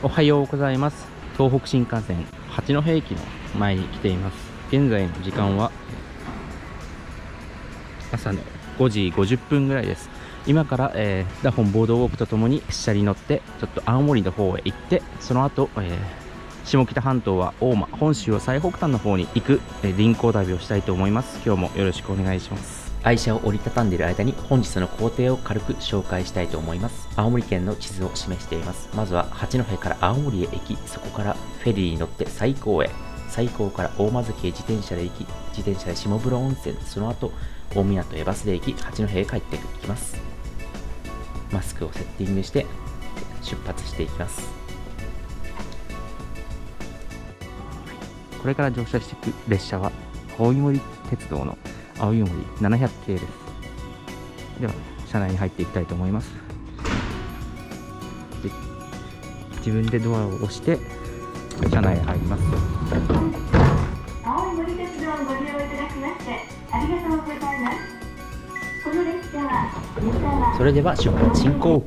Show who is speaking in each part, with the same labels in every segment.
Speaker 1: おはようございます。東北新幹線八戸駅の前に来ています。現在の時間は朝の5時50分ぐらいです。今から、えー、ダホンボードウォークとともに車に乗ってちょっと青森の方へ行ってその後、えー、下北半島は大間本州は最北端の方に行く、えー、臨行旅をしたいと思います。今日もよろしくお願いします。
Speaker 2: 愛車を折りたたんでいる間に本日の工程を軽く紹介したいと思います。青森県の地図を示しています。まずは八戸から青森へ行き、そこからフェリーに乗って西港へ。西港から大間崎へ自転車で行き、自転車で下風呂温泉、その後、大港へバスで行き、八戸へ帰っていきます。マスクをセッティングして出発していきます。
Speaker 1: これから乗車していく列車は、大井森鉄道の青い森700系です。では車内に入っていきたいと思います。で自分でドアを押して車内へ入ります。青い森鉄道をご利用いただきましてありがとうございます。この列車は
Speaker 2: それでは出発進行。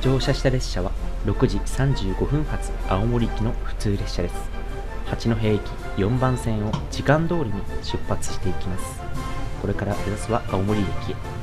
Speaker 2: 乗車した列車は6時35分発青森行きの普通列車です八戸駅4番線を時間通りに出発していきます。これから目指すは青森駅へ。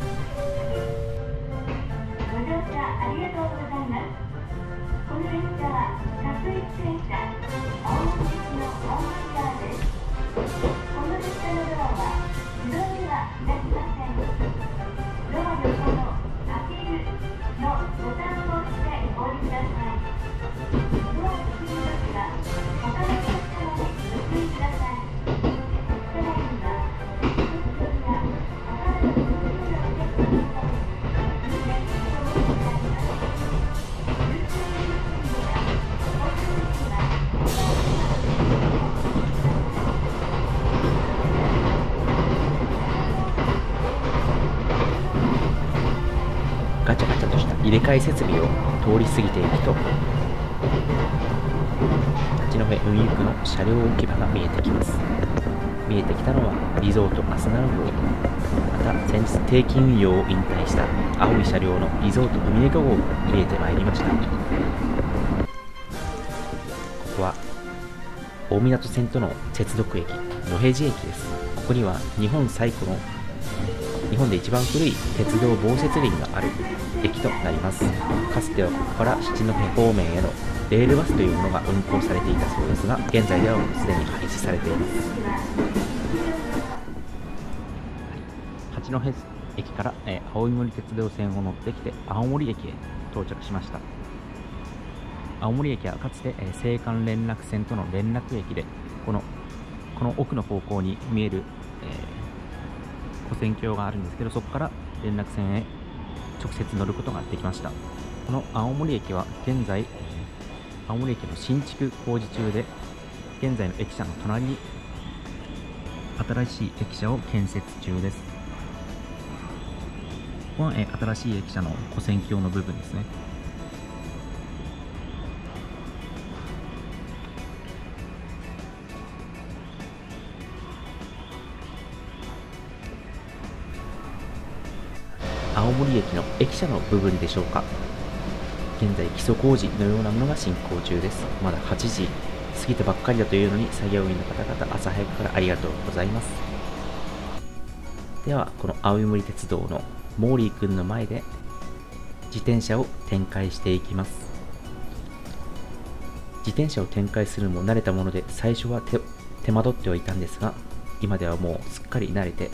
Speaker 2: 入れ替え設備を通り過ぎていくと八戸運輸区の車両置き場が見えてきます。見えてきたのはリゾートアスナル号また先日定期運用を引退した青い車両のリゾート海ネ号が見えてまいりました。ここは大湊線との接続駅野辺地駅です。ここには日本最古の日本で一番古い鉄道防雪林がある駅となります。かつてはここから七戸方面へのレールバスというものが運行されていたそうですが現在ではもうすでに廃止されています。八戸駅から、えー、青森鉄道線を乗ってきて青森駅へ到着しました。青森駅はかつて、えー、青函連絡船との連絡駅でこのこの奥の方向に見える、えー、古線橋があるんですけどそこから連絡船へ直接乗ることができました。この青森駅は現在青森駅の新築工事中で現在の駅舎の隣に新しい駅舎を建設中です。ここは、え新しい駅舎の古線橋の部分ですね。駅の駅舎の部分でしょうか。現在基礎工事のようなものが進行中です。まだ8時。過ぎたばっかりだというのに作業員の方々朝早くからありがとうございます。ではこの青森鉄道のモーリーくんの前で自転車を展開していきます。自転車を展開するのも慣れたもので最初は手間取ってはいたんですが今ではもうすっかり慣れて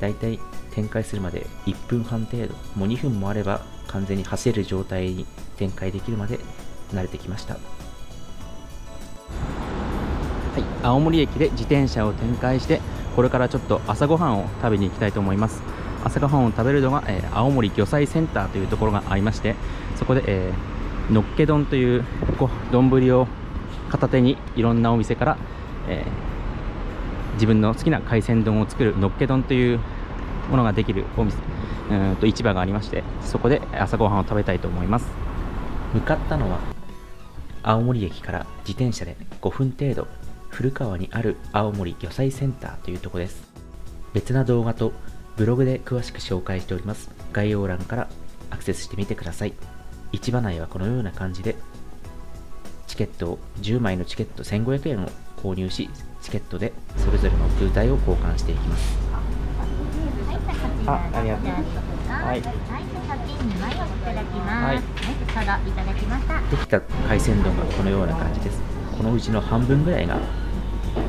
Speaker 2: だいたい展開するまで1分半程度もう2分もあれば完全に走れる状態に展開できるまで慣れてきました。はい。青森駅で自転車を展開してこれからちょっと朝ごはんを食べに行きたいと思います。朝ごはんを食べるのが、えー、青森魚菜センターというところがありましてそこで、えー、のっけ丼という丼を片手にいろんなお店から、えー、自分の好きな海鮮丼を作るのっけ丼というものができるお店うんと市場がありましてそこで朝ごはんを食べたいと思います。向かったのは青森駅から自転車で5分程度古川にある青森魚菜センターというとこです。別な動画とブログで詳しく紹介しております。概要欄からアクセスしてみてください。市場内はこのような感じでチケットを10枚のチケット1500円を購入しチケットでそれぞれの空台を交換していきます。あありがとう。はい。はい。できた海鮮丼がこのような感じです。このうちの半分ぐらいが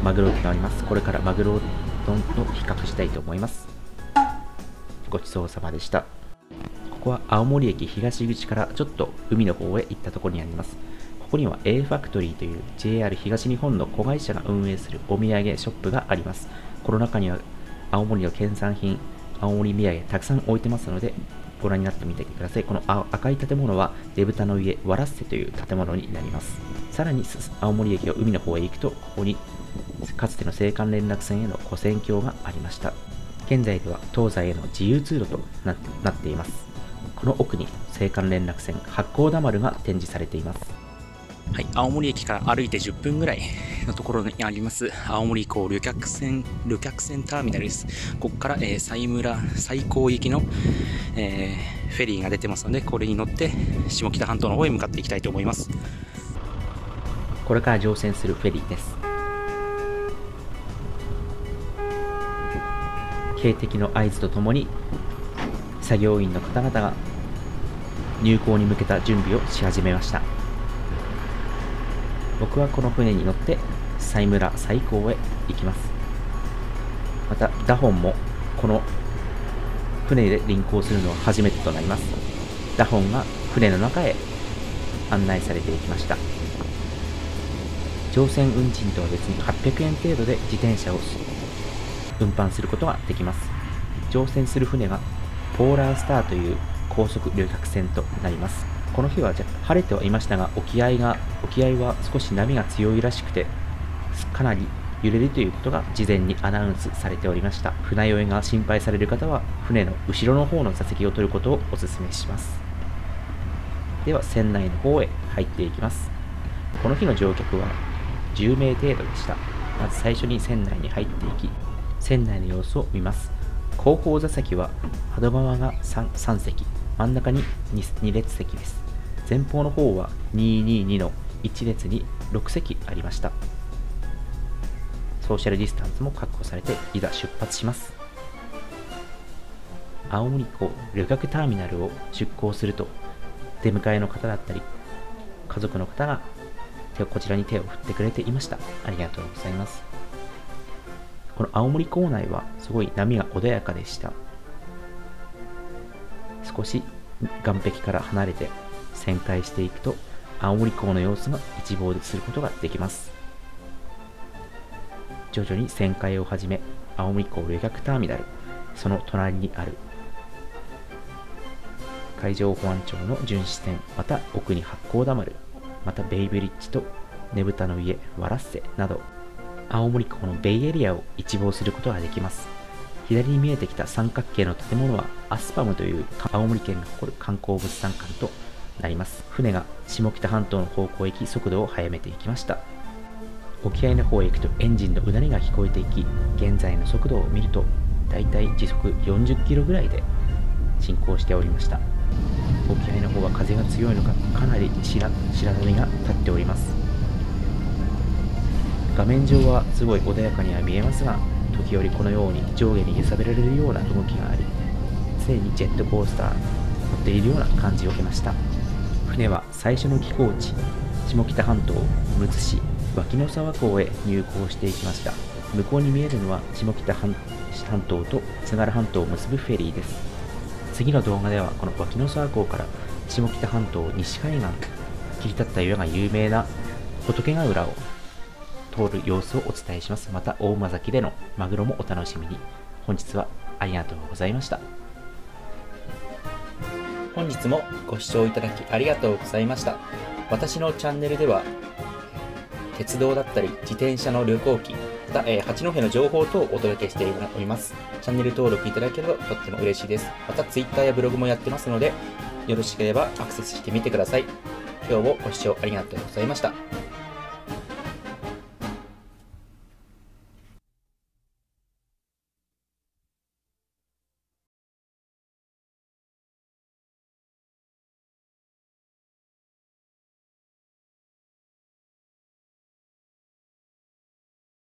Speaker 2: マグロとなります。これからマグロ丼と比較したいと思います。ごちそうさまでした。ここは青森駅東口からちょっと海の方へ行ったところにあります。ここには A ファクトリーという JR 東日本の子会社が運営するお土産ショップがあります。この中には青森の県産品、青森土産たくさん置いてますので、ご覧になってみてください。この赤い建物はねぶたの家わらっせという建物になります。さらに青森駅を海の方へ行くと、ここにかつての青函連絡船への古線橋がありました。現在では東西への自由通路となっています。この奥に青函連絡船八甲田丸が展示されています。
Speaker 1: はい、青森駅から歩いて10分ぐらいのところにあります、青森港旅客船、旅客船ターミナルです。ここから、えー、西村、最高行きの、えー、フェリーが出てますので、これに乗って下北半島の方へ向かっていきたいと思います。
Speaker 2: これから乗船するフェリーです。警笛の合図とともに、作業員の方々が入港に向けた準備をし始めました。僕はこの船に乗って西村最高へ行きます。またダホンもこの船で臨港するのは初めてとなります。ダホンが船の中へ案内されていきました。乗船運賃とは別に800円程度で自転車を運搬することができます。乗船する船がポーラースターという高速旅客船となります。この日は晴れてはいましたが沖合が沖合は少し波が強いらしくてかなり揺れるということが事前にアナウンスされておりました。船酔いが心配される方は船の後ろの方の座席を取ることをお勧めします。では船内の方へ入っていきます。この日の乗客は10名程度でした。まず最初に船内に入っていき船内の様子を見ます。後方座席は窓側が 3, 3席。真ん中に 2, 2列席です。前方の方は222の1列に6席ありました。ソーシャルディスタンスも確保されて、いざ出発します。青森港旅客ターミナルを出港すると、出迎えの方だったり、家族の方が手をこちらに手を振ってくれていました。ありがとうございます。この青森港内はすごい波が穏やかでした。少し岸壁から離れて旋回していくと青森港の様子が一望することができます。徐々に旋回を始め青森港旅客ターミナルその隣にある海上保安庁の巡視船また奥に八甲田丸またベイブリッジとねぶたの家ワラッセなど青森港のベイエリアを一望することができます。左に見えてきた三角形の建物はアスパムという青森県が誇る観光物産館となります。船が下北半島の方向へ行き速度を速めていきました。沖合の方へ行くとエンジンのうなりが聞こえていき現在の速度を見るとだいたい時速40キロぐらいで進行しておりました。沖合の方は風が強いのかかなり白波が立っております。画面上はすごい穏やかには見えますが時折このように上下に揺さぶられるような動きがあり常にジェットコースター乗っているような感じを受けました。最初の寄港地下北半島むつ市脇野沢港へ入港していきました向こうに見えるのは下北半島と津軽半島を結ぶフェリーです次の動画ではこの脇野沢港から下北半島西海岸切り立った岩が有名な仏ヶ浦を通る様子をお伝えします。また、大間崎でのマグロもお楽しみに。本日はありがとうございました。本日もご視聴いただきありがとうございました。私のチャンネルでは、鉄道だったり自転車の旅行記、また、えー、八戸の情報等をお届けしております。チャンネル登録いただけるととっても嬉しいです。また Twitter やブログもやってますので、よろしければアクセスしてみてください。今日もご視聴ありがとうございました。